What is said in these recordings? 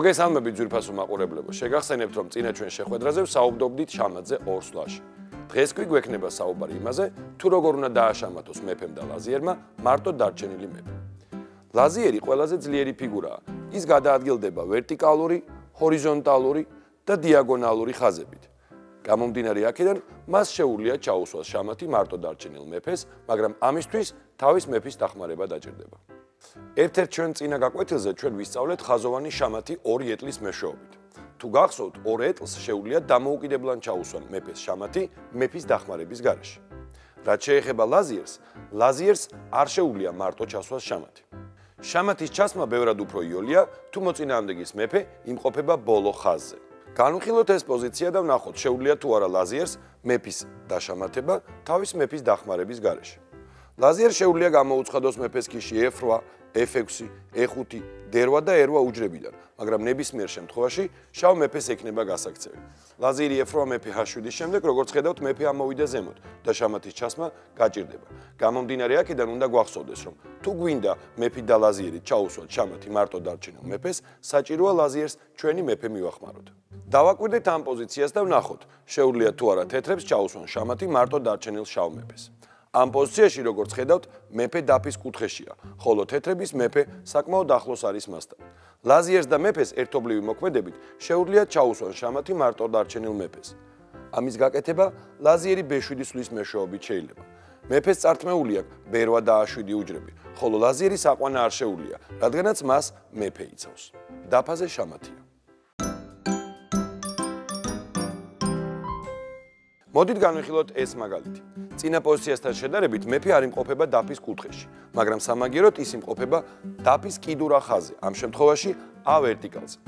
მოგესალმებით ძვირფასო მაყურებლებო. შეგახსენებთ, რომ წინა ჩვენ შეხვედრაზე საუბრობდით შამაძე ორ სლაში. დღეს კი გვექნება საუბარი იმაზე, თუ როგორ უნდა დააშამათოს მეფემ და ლაზიერმა მარტო დარჩენილი მეფე. ლაზიერი ყველაზე ძლიერი ფიგურაა. ის გადაადგილდება ვერტიკალური, ჰორიზონტალური და დიაგონალური ხაზებით. გამომდინარე აქედან, მას შეუძლია ჩაუსვას შამათი მარტო დარჩენილ მეფეს, მაგრამ ამისთვის თავის მეფის დახმარება დაჭირდება. ერთ-ერთ ჩვენ წინა გაკვეთილზე ჩვენ ვისწავლეთ ხაზოვანი შამათი ორი ეტლის მეშვეობით. თუ გახსოვთ, ორ ეტლს შეუძლია დამოუკიდებლად ჩაუსვან მეფეს შამათი მეფის დახმარების გარეშე. რაც შეეხება ლაზიერს, ლაზიერს არ შეუძლია მარტო ჩასვას შამათი. შამათის ჩასმა ბევრად უფრო იოლია, თუ მოწინააღმდეგის მეფე იმყოფება ბოლო ხაზზე. განვიხილოთ ეს პოზიცია და ვნახოთ, შეუძლია თუ არა ლაზიერს მეფის დაშამათება თავის მეფის დახმარების გარეშე. ლაზიერ შეუძლია გამოუცხადოს მეფეს ქიში F8, F6, E5, D8 და E8 უჯრებიდან, მაგრამ ნებისმიერ შემთხვევაში შავ მეფეს ექნება გასაქცევი. ლაზიერი F8 მეფე H7-ის შემდეგ, როგორც ხედავთ, მეფე ამოვიდა ზემოთ და შამათის ჩასმა გაჭირდება. გამომდინარე აქედან უნდა გვახსოვდეს, რომ თუ გვინდა მეფი და ლაზიერი ჩაუსვათ შამათი მარტო დარჩენილ მეფეს, საჭიროა ლაზიერს ჩვენი მეფე მივახმაროთ. დავაკვირდეთ ამ პოზიციას და ვნახოთ, შეუძლია თუ არა თეთრებს ჩაუსვან შამათი მარტო დარჩენილ შავ მეფეს. ამ პოზიციაში როგორც ხედავთ, მეფე დაფის კუთხეშია, ხოლო თეთრების მეფე საკმაოდ ახლოს არის მასთან. ლაზიერს და მეფეს ერთობლივი მოქმედებით შეუძლია ჩაუსვან შამათი მარტო დარჩენილ მეფეს. ამის გაკეთება ლაზიერი B7 სვლის მეშვეობით შეიძლება. მეფეს წართმეული აქვს ბერვა და A7 უჯრები, ხოლო ლაზიერი საყვანა არ შეუძლია, რადგანაც მას მეფე იცავს. დაფაზე შამათია. მოდით განვიხილოთ ეს მაგალითი. წინა პოზიციასთან შედარებით მეფე არ იმყოფება დაფის კუთხეში, მაგრამ სამაგიეროდ ის იმყოფება დაფის კიდურა ხაზზე, ამ შემთხვევაში A ვერტიკალზე.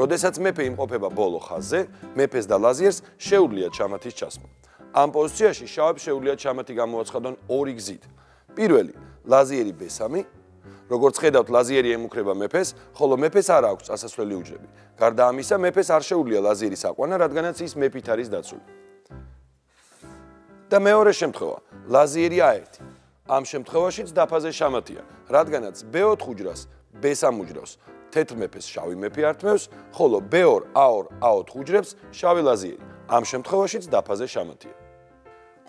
როდესაც მეფე იმყოფება ბოლო ხაზზე, მეფეს და ლაზიერს შეუძლია ჩამათის ჩასმა. ამ პოზიციაში შავებს შეუძლია ჩამათი გამოაცხადონ ორი გზით. პირველი, ლაზიერი B3 როგორც ხედავთ, ლაზიერი ემუქრება მეფეს, ხოლო მეფეს არ აქვს წასასვლელი უჯრები. გარდა ამისა, მეფეს არ შეუძლია ლაზიერი საყვანა, რადგანაც ის მეფით არის დაცული. და მეორე შემთხვევა, ლაზიერი A1. ამ შემთხვევაშიც დაფაზე შამათია, რადგანაც B4 უჯრას B3 უჯრავს თეთრ მეფეს შავი მეფე ართმევს, ხოლო B2 A2 A4 უჯრებს შავი ლაზიერი. ამ შემთხვევაშიც დაფაზე შამათია.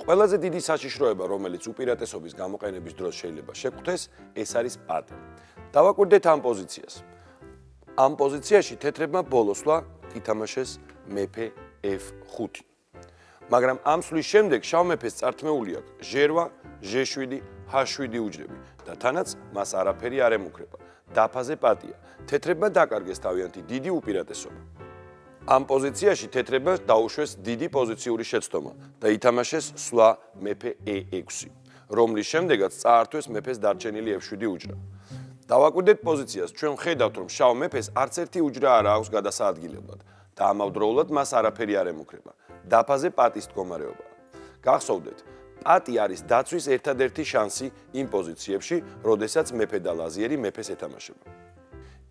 ყველაზე დიდი საშიშროება, რომელიც უპირატესობის გამოყენების დროს შეიძლება შეგვხვდეს, ეს არის პატი. დავაკვირდეთ ამ პოზიციას. ამ პოზიციაში თეთრებმა ბოლოსვლა ითამაშეს მეფე F5. მაგრამ ამ სვლის შემდეგ შავმეფეს წართმეული აქვს ჟერვა, ჟ7, ჰ7 უჯრები და თანაც მას არაფერი არ ემუქრება. დაფაზე პატია. თეთრებმა დაკარგეს თავიანთი დიდი უპირატესობა. ამ პოზიციაში თეთრებმა დაუშვეს დიდი პოზიციური შეცდომა და ითამაშეს სვლა მეფე E6, რომლის შემდეგაც წაართვეს მეფეს დარჩენილი F7 უჯრა. დავაკვირდეთ პოზიციას, ჩვენ ხედავთ, რომ შავ მეფეს არც ერთი უჯრა არ აქვს გადასაადგილებლად და ამავდროულად მას არაფერი არ ემუქრება. დაფაზე პატის მდგომარეობა. გახსოვდეთ, პატი არის დაცვის ერთადერთი შანსი იმ პოზიციებში, როდესაც მეფე და ლაზიერი მეფეს ეთამაშება.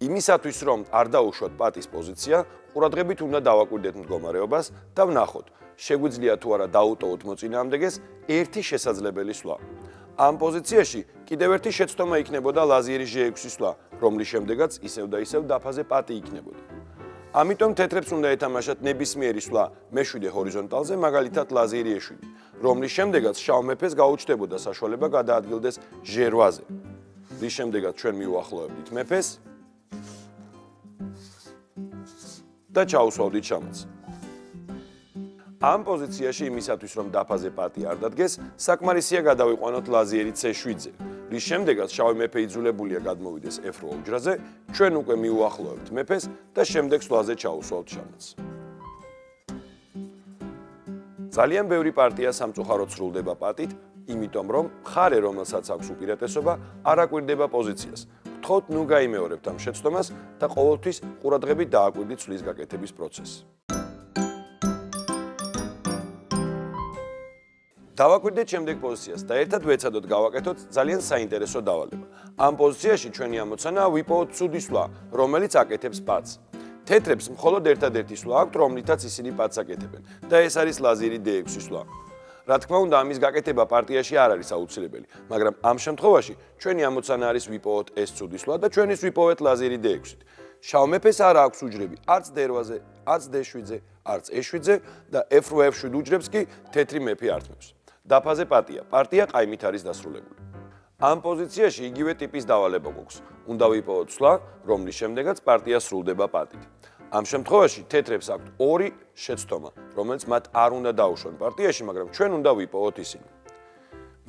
იმისათვის, რომ არ დაუშვათ პატის პოზიცია, ყურადღებით უნდა დავაკვირდეთ მდგომარეობას და ვნახოთ, შეგვიძლია თუ არა დაუტოვოთ მოწინააღმდეგეს ერთი შესაძლებელი სვლა. ამ პოზიციაში კიდევ ერთი შეცდომა იქნებოდა ლაზიერის G6 სვლა, რომლის შემდეგაც ისევ და ისევ დაფაზე პატი იქნებოდა. ამიტომ თეთრებს უნდა ეთამაშათ ნებისმიერი სვლა მეშვიდე ჰორიზონტალზე, მაგალითად ლაზერი ეშვიდე, რომლის შემდეგაც შავ მეფეს გაუჩნდებოდა საშუალება გადაადგილდეს ჟერვაზე. რის შემდეგაც ჩვენ მიუახლოვებდით მეფეს და ჩაუსვავდით შამას. ამ პოზიციაში იმისათვის რომ დაფაზე პატი არ დადგეს, საკმარისია გადავიყვანოთ ლაზერი C7-ზე. რის შემდეგაც შავი მეფე იძულებულია გადმოვიდეს F8 უჯრაზე, ჩვენ უკვე მიუახლოვებთ მეფეს და შემდეგ სვლაზე ჩაუსვავთ შამას. ძალიან ბევრი პარტია სამწუხაროდ სრულდება პატით, იმიტომ რომ ხარე რომელსაც აქვს უპირატესობა, არ აკვირდება პოზიციას. გთხოვთ ნუ გაიმეორებთ ამ შეცდომას და ყოველთვის ყურადღებით დააკვირდით სვლის გაკეთების პროცესს. დავაკვირდეთ შემდეგ პოზიციას და ერთად ვეცადოთ გავაკეთოთ ძალიან საინტერესო დავალება. ამ პოზიციაში ჩვენი ამოცანაა ვიპოვოთ ცუდი სვლა, რომელიც აკეთებს პაც. თეთრებს მხოლოდ ერთადერთი სვლა აქვთ, რომლითაც ისინი პაც აკეთებენ და ეს არის ლაზერი D6 სვლა. რა თქმა უნდა, ამის გაკეთება პარტიაში არ არის აუცილებელი, მაგრამ ამ შემთხვევაში ჩვენი ამოცანა არის ვიპოვოთ ეს ცუდი სვლა და ჩვენის ვიპოვეთ ლაზერი D6-ით. შავ მეფეს არ აქვს უჯრები, არც დერვაზე, არც დ7-ზე, არც e7-ზე და f8 f7 უჯრებს კი თეთრი მეფე ართმევს. დაფაზე პატია, პარტია ყაიმით არის დასრულებული. ამ პოზიციაში იგივე ტიპის დავალება გვაქვს. უნდა ვიპოვოთ სვლა, რომლის შემდეგაც პარტია სრულდება პატით. ამ შემთხვევაში თეთრებს აქვთ ორი შეცდომა, რომელიც მათ არ უნდა დაუშვან პარტიაში, მაგრამ ჩვენ უნდა ვიპოვოთ ისინი.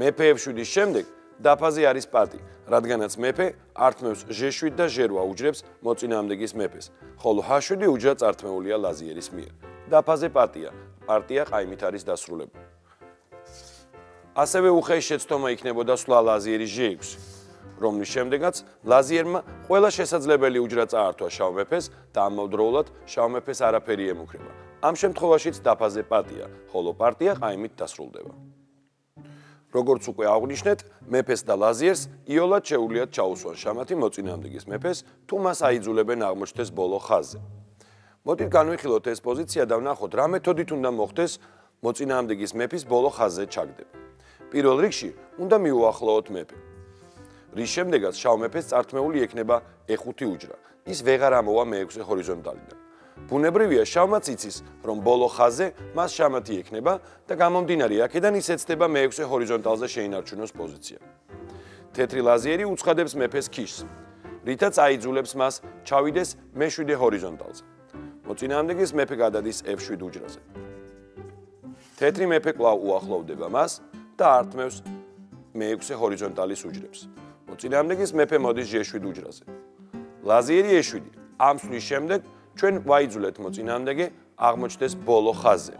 მეფე f7-ის შემდეგ დაფაზე არის პატი, რადგანაც მეფე ართმევს g7 და g8 უჯრებს მოწინააღმდეგის მეფეს, ხოლო h7 უჯრა წართმეულია ლაზიერის მიერ. დაფაზე პატია, პარტია ყაიმით არის დასრულებული. ასევე უხეში შეცდომა იქნებოდა სვლა ლაზიერის g6, რომლის შემდეგაც ლაზიერმა ყველა შესაძლებელი უჯრა წაართვა შავ მეფეს და ამავდროულად შავ მეფეს არაფერი ემუქრება. ამ შემთხვევაშიც დაფაზე პატია, ხოლო პარტია ყაიმით დასრულდება. როგორც უკვე აღვნიშნეთ, მეფეს და ლაზიერს იოლად შეუძლიათ ჩაუსვან შამათი მოწინააღმდეგის მეფეს, თუ მას აიძულებენ აღმოჩნდეს ბოლო ხაზზე. მოდით განვიხილოთ ეს პოზიცია და ვნახოთ რა მეთოდით უნდა მოხდეს მოწინააღმდეგის მეფის ბოლო ხაზზე ჩაგდება. პირველ რიგში უნდა მიუახლოვოთ მეფე. რის შემდეგაც შავ მეფეს წართმეული ექნება E5 უჯრა. ის ვეღარ ამოვა მე-6 ჰორიზონტალიდან. ბუნებრივია შავმაც იცის, რომ ბოლო ხაზზე მას შამათი ექნება და გამომდინარე აქედან ის ეცდება მე-6 ჰორიზონტალზე შეინარჩუნოს პოზიცია. თეთრი ლაზიერი უცხადებს მეფეს ქიშს, რითაც აიძულებს მას ჩავიდეს მე-7 ჰორიზონტალზე. მოწინააღმდეგის მეფე გადადის F7 უჯრაზე. თეთრი მეფე კვლავ უახლოვდება მას და ართმევს მე-6 ჰორიზონტალის უჯრებს. მოწინააღმდეგის მეფე მოდის G7 უჯრაზე. ლაზიერი E7 ამ სვლის შემდეგ ჩვენ ვაიძულეთ მოწინააღმდეგე აღმოჩნდეს ბოლო ხაზზე.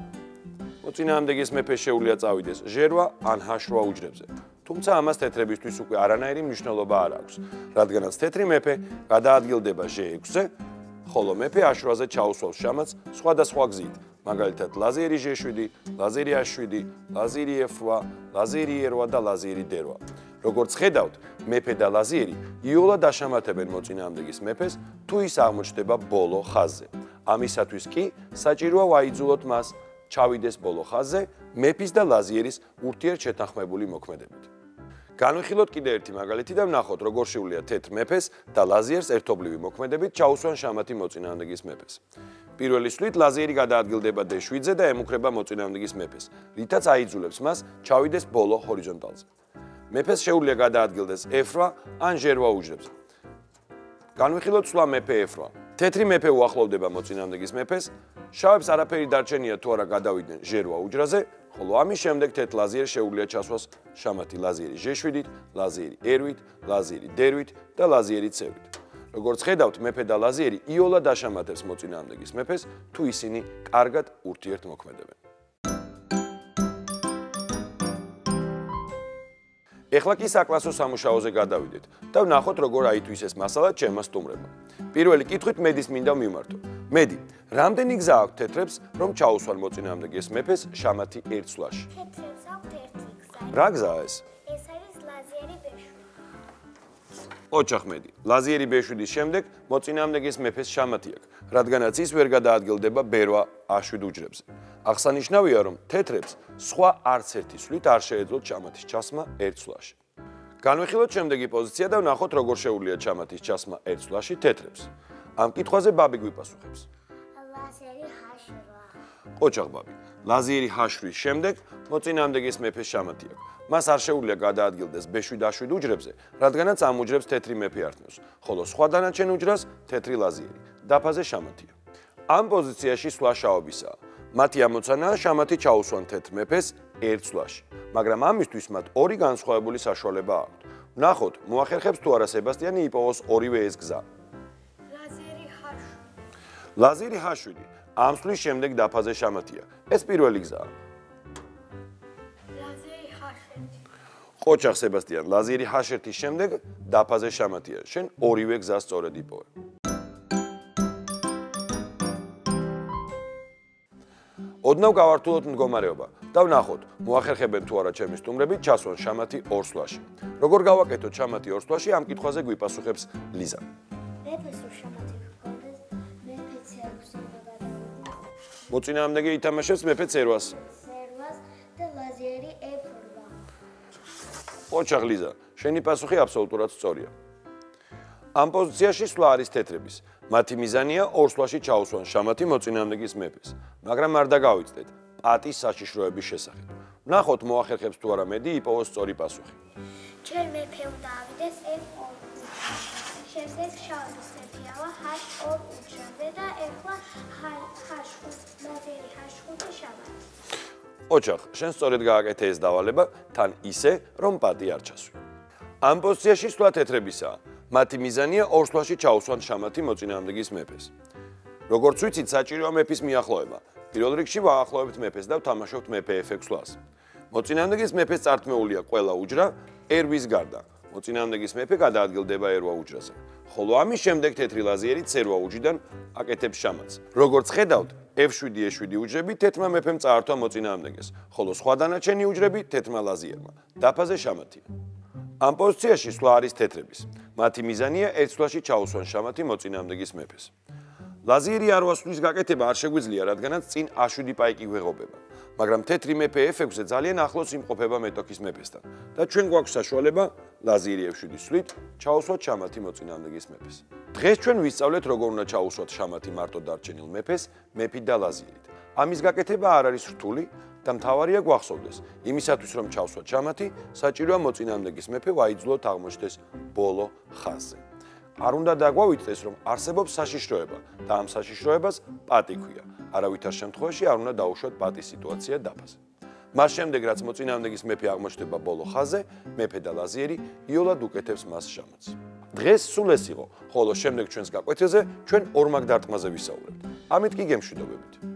მოწინააღმდეგის მეფე შეუძლია წავიდეს ჟერვა ან ჰაშრვა უჯრებზე. თუმცა ამას თეთრებისთვის უკვე არანაირი მნიშვნელობა არ აქვს, რადგანაც თეთრი მეფე გადაადგილდება ჟ6-ზე, ხოლო მეფე აშრვაზე ჩაუსვავს შამაც სხვადასხვა გზით. მაგალითად, ლაზერი ჟ7, ლაზერი ა7, ლაზერი f8, ლაზერი e8 და ლაზერი d8. როგორც ხედავთ, მეფე და ლაზიერი იოლად აშამათებენ მოწინააღმდეგის მეფეს, თუ ის აღმოჩნდება ბოლო ხაზზე. ამისათვის კი საჭიროა ვაიძულოთ მას ჩავიდეს ბოლო ხაზზე მეფის და ლაზიერის ურთიერთშეთანხმებული მოქმედებით. განვიხილოთ კიდე ერთი მაგალითი და ვნახოთ, როგორ შეუძლია თეთრ მეფეს და ლაზიერს ერთობლივი მოქმედებით ჩაუსვან შამათი მოწინააღმდეგის მეფეს. პირველი სვლით ლაზიერი გადაადგილდება D7-ზე და ემუქრება მოწინააღმდეგის მეფეს, რითაც აიძულებს მას ჩავიდეს ბოლო ჰორიზონტალზე. მეფეს შეუძლია გადაადგილდეს F8 ან G8 უჯრებს. განვიხილოთ სვლა მეფე F8. თეთრი მეფე უახლოვდება მოწინააღმდეგის მეფეს, შავებს არაფერი დარჩენია თუ არა გადავიდნენ G8 უჯრაზე, ხოლო ამის შემდეგ თეთ ლაზიერ შეუძლია ჩასვას შამათი ლაზიერი G7-ით, ლაზიერი R8-ით, ლაზიერი D8-ით და ლაზიერი C8-ით. როგორც ხედავთ, მეფე და ლაზიერი იოლად აშამათებს მოწინააღმდეგის მეფეს, თუ ისინი კარგად ურთიერთმოქმედებენ. ეხლა კი საკლასო სამუშაოზე გადავიდეთ და ვნახოთ როგორ აითვის ეს მასალა ჩემმა სტუმრებმა. პირველი კითხვით მედის მინდა მიმართო. მედი, რამდენი გზა აქვს თეთრებს, რომ ჩაუსვან მოწინააღმდეგეს მეფეს შამათი ერთ სვლაში? თეთრებს აქვს ერთი გზა. რა გზაა ეს? ოჩახ მედი, ლაზიერი ბეშვიდის შემდეგ მოწინააღმდეგეს მეფეს შამათი აქვს, რადგანაც ის ვერ გადაადგილდება ბერვა A7 უჯრებზე. აღსანიშნავია, რომ თეთრებს სხვა არც ერთი სვლით არ შეეძლოთ ჩამათის ჩასმა ერთ სვლაში. განვიხილოთ შემდეგი პოზიცია და ვნახოთ როგორ შეუძლია ჩამათის ჩასმა ერთ სვლაში თეთრებს. ამ კითხვაზე ბაბი გვიპასუხებს. ლაზერი ჰაშრვა. ოჩახ ბაბი, ლაზიერი ჰაშრის შემდეგ მოწინააღმდეგის მეფეს ჩამათი აქვს. მას არ შეუძლია გადაადგილდეს B7-7 უჯრებზე, რადგანაც ამ უჯრებს თეთრი მეფე ართმევს, ხოლო სხვა დანარჩენ უჯრას თეთრი ლაზიერი. დაფაზე შამათია. ამ პოზიციაში სვლა შაობისაა. მათი ამოცანაა შამათი ჩაუსვან თეთრ მეფეს ერთ სვლაში, მაგრამ ამისთვის მათ ორი განსხვავებული საშუალება აქვთ. ნახოთ, მოახერხებს თუ არა სებასტიანი იპოვოს ორივე ეს გზა. ლაზერი ჰაშ. ლაზერი ჰაშვილი ამ სვლის შემდეგ დაფაზე შამათია. ეს პირველი გზაა. ყოჩახ სებასტიან, ლაზერი ჰაშერთის შემდეგ დაფაზე შამათია. შენ ორივე გზა სწორედ იპოვე. ოდნავ გავართულოთ მდგომარეობა და ვნახოთ, მოახერხებენ თუ არა ჩემი სტუმრები ჩასვან შამათი ორსვლაში. როგორ გავაკეთოთ შამათი ორსვლაში, ამ კითხვაზე გვიპასუხებს ლიზა. მეფეს შამათი გქონდეს, მეფე ცერვს უნდა გადავიდო. მოწინააღმდეგე ითამაშებს მეფე ცერვას. სერვას და ლაზერი F8. ოჩახ ლიზა, შენი პასუხი აბსოლუტურად სწორია. ამ პოზიციაში სვლა არის თეთრების, მათი მიზანია ორსვლაში ჩაუსვან შამათი მოწინააღმდეგის მეფეს, მაგრამ არ დაგავიწყდეთ პატის საშიშროების შესახებ. ნახოთ მოახერხებს თუ არა მედი იპოვოს სწორი პასუხი. ჯერ მეფე უნდა ავიდეს F2. შემდეგ შავი სეფიავა H2 უჩვენე და ოჩახ, შენ სწორედ გააკეთე ეს დავალება, თან ისე, რომ პატი არ ჩასვი. ამ პოზიციაში სვლა თეთრებისაა. მათი მიზანია ორსვლაში ჩაუსვან შამათი მოწინააღმდეგის მეფეს. როგორც ვიცით, საჭიროა მეფის მიახლოება. პირველ რიგში ვაახლოვებთ მეფეს და ვთამაშობთ მეფე F6 სვლას. მოწინააღმდეგის მეფეს წართმეულია ყველა უჯრა ერვის გარდა. მოწინააღმდეგის მეფე გადაადგილდება ერვა უჯრაზე. ხოლო ამის შემდეგ თეთრი ლაზიერი ცერვა უჯიდან აკეთებს შამათს. როგორც ხედავთ, F7 E7 უჯრები თეთრმა მეფემ წაართვა მოწინააღმდეგეს, ხოლო სხვა დანარჩენი უჯრები თეთრმა ლაზიერმა. დაფაზე შამათია. ამ პოზიციაში სვლა არის თეთრების. მათი მიზანია ერთ სვლაში ჩაუსვან შამათი მოწინააღმდეგის მეფეს. ლაზიერი არ ვასვლის გაკეთება არ შეგვიძლია, რადგანაც წინ A7 პაიკი გვეღობება. მაგრამ თეთრი მეფე F6-ზე ძალიან ახლოს იმყოფება მეტოქის მეფესთან და ჩვენ გვაქვს საშუალება ლაზიერი F7 სვლით ჩაუსვათ შამათი მოწინააღმდეგის მეფეს. დღეს ჩვენ ვისწავლეთ როგორ უნდა ჩაუსვათ შამათი მარტო დარჩენილ მეფეს მეფით და ლაზიერით. ამის გაკეთება არ არის რთული და მთავარია გვახსოვდეს, იმისათვის რომ ჩავსვათ შამათი, საჭიროა მოწინააღმდეგის მეფე ვაიძულოთ აღმოჩნდეს ბოლო ხაზზე. არ უნდა დაგვავიწყდეს, რომ არსებობს საშიშროება და ამ საშიშროებას პატი ქვია. არავითარ შემთხვევაში არ უნდა დაუშვათ პატის სიტუაცია დაფაზე. მას შემდეგ რაც მოწინააღმდეგის მეფე აღმოჩნდება ბოლო ხაზზე, მეფე და ლაზიერი იოლად უკეთებს მას შამათს. დღეს სულ ეს იყო, ხოლო შემდეგ ჩვენს გაკვეთილზე ჩვენ ორმაგ დარტყმაზე ვისაუბრებთ. ამით კი გემშვიდობებით.